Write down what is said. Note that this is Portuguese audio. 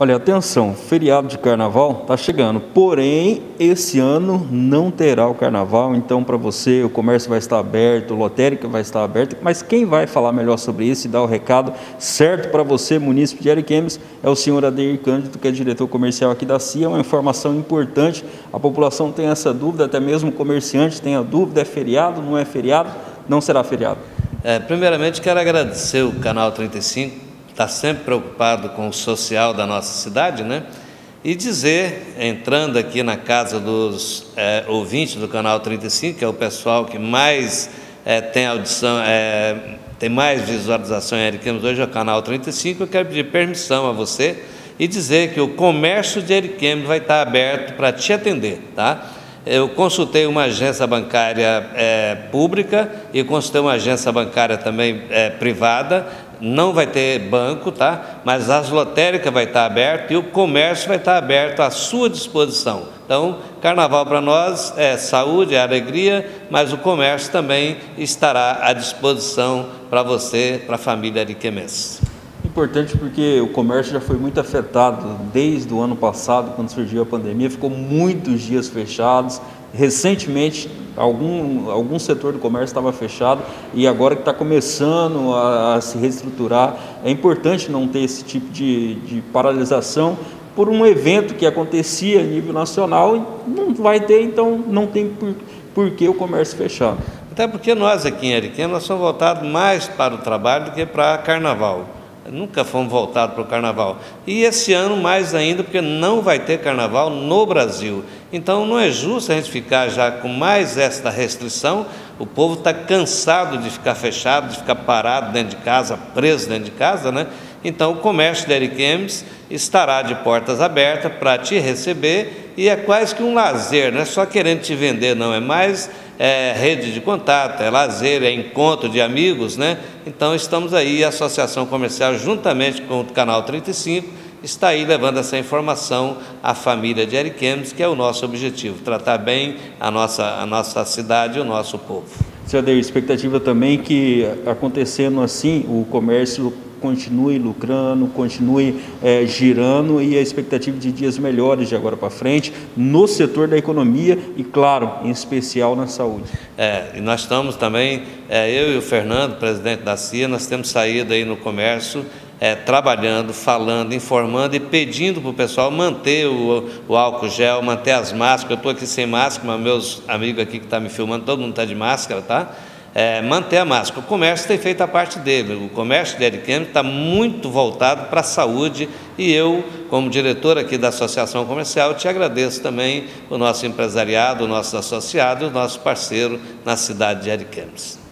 Olha, atenção, feriado de carnaval está chegando, porém, esse ano não terá o carnaval, então para você o comércio vai estar aberto, lotérica vai estar aberta, mas quem vai falar melhor sobre isso e dar o recado certo para você, munícipe de Ariquemes, é o senhor Adeir Cândido, que é diretor comercial aqui da CIA, uma informação importante, a população tem essa dúvida, até mesmo o comerciante tem a dúvida, é feriado, não é feriado, não será feriado. É, primeiramente, quero agradecer o Canal 35 está sempre preocupado com o social da nossa cidade, né? E dizer, entrando aqui na casa dos é, ouvintes do canal 35, que é o pessoal que mais é, tem audição, é, tem mais visualização em Ariquemes hoje, é o canal 35, eu quero pedir permissão a você e dizer que o comércio de Ariquemes vai estar aberto para te atender, tá? Eu consultei uma agência bancária é, pública e consultei uma agência bancária também é, privada não vai ter banco, tá? Mas as lotéricas vai estar aberto e o comércio vai estar aberto à sua disposição. Então, carnaval para nós é saúde, é alegria, mas o comércio também estará à disposição para você, para a família ariquemense. Importante porque o comércio já foi muito afetado desde o ano passado, quando surgiu a pandemia, ficou muitos dias fechados. Recentemente algum, algum setor do comércio estava fechado e agora que está começando a, a, se reestruturar, é importante não ter esse tipo de, de paralisação por um evento que acontecia a nível nacional e não vai ter, então não tem por, por que o comércio fechar. Até porque nós aqui em Ariquemes nós somos voltados mais para o trabalho do que para carnaval. Nunca fomos voltados para o carnaval. E esse ano mais ainda, porque não vai ter carnaval no Brasil. Então não é justo a gente ficar já com mais esta restrição. O povo está cansado de ficar fechado, de ficar parado dentro de casa, preso dentro de casa, né? Então o comércio da Eric estará de portas abertas para te receber e é quase que um lazer, não é só querendo te vender, não, é mais é, rede de contato, é lazer, é encontro de amigos, né? Então estamos aí, a Associação Comercial, juntamente com o Canal 35, está aí levando essa informação à família de Ariquemes, que é o nosso objetivo, tratar bem a nossa, a nossa cidade e o nosso povo. Senhor Adeir, expectativa também que acontecendo assim, o comércio continue lucrando, continue é, girando e a expectativa de dias melhores de agora para frente no setor da economia e, claro, em especial na saúde. É, e nós estamos também, é, eu e o Fernando, presidente da CIA, nós temos saído aí no comércio é, trabalhando, falando, informando e pedindo para o pessoal manter o, o, álcool gel, manter as máscaras. Eu estou aqui sem máscara, mas meus amigos aqui que estão tá me filmando, todo mundo está de máscara, tá? É, manter a máscara. O comércio tem feito a parte dele. O comércio de Ariquemes está muito voltado para a saúde e eu, como diretor aqui da Associação Comercial, te agradeço também o nosso empresariado, o nosso associado, o nosso parceiro na cidade de Ariquemes.